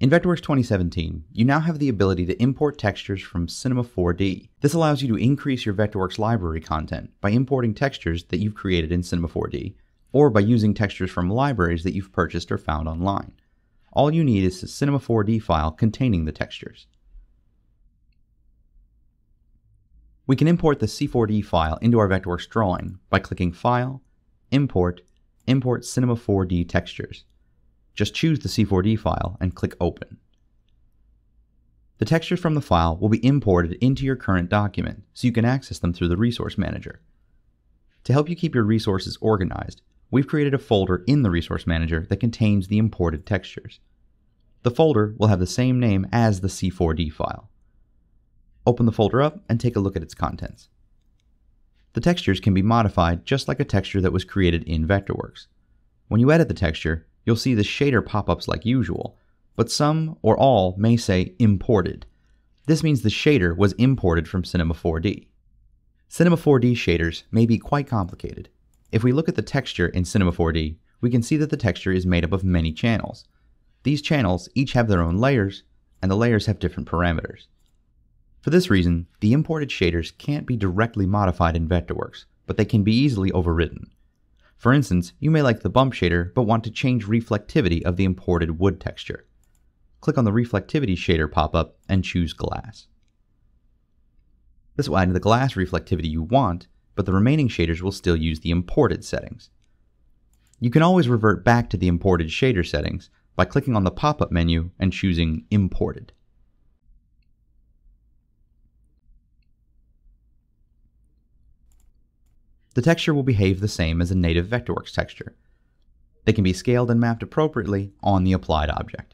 In Vectorworks 2017, you now have the ability to import textures from Cinema 4D. This allows you to increase your Vectorworks library content by importing textures that you've created in Cinema 4D, or by using textures from libraries that you've purchased or found online. All you need is a Cinema 4D file containing the textures. We can import the C4D file into our Vectorworks drawing by clicking File, Import, Import Cinema 4D Textures. Just choose the C4D file and click Open. The textures from the file will be imported into your current document so you can access them through the Resource Manager. To help you keep your resources organized, we've created a folder in the Resource Manager that contains the imported textures. The folder will have the same name as the C4D file. Open the folder up and take a look at its contents. The textures can be modified just like a texture that was created in Vectorworks. When you edit the texture, you'll see the shader pop-ups like usual, but some or all may say imported. This means the shader was imported from Cinema 4D. Cinema 4D shaders may be quite complicated. If we look at the texture in Cinema 4D, we can see that the texture is made up of many channels. These channels each have their own layers, and the layers have different parameters. For this reason, the imported shaders can't be directly modified in Vectorworks, but they can be easily overridden. For instance, you may like the bump shader but want to change reflectivity of the imported wood texture. Click on the reflectivity shader pop-up and choose glass. This will add the glass reflectivity you want, but the remaining shaders will still use the imported settings. You can always revert back to the imported shader settings by clicking on the pop-up menu and choosing Imported. The texture will behave the same as a native Vectorworks texture. They can be scaled and mapped appropriately on the applied object.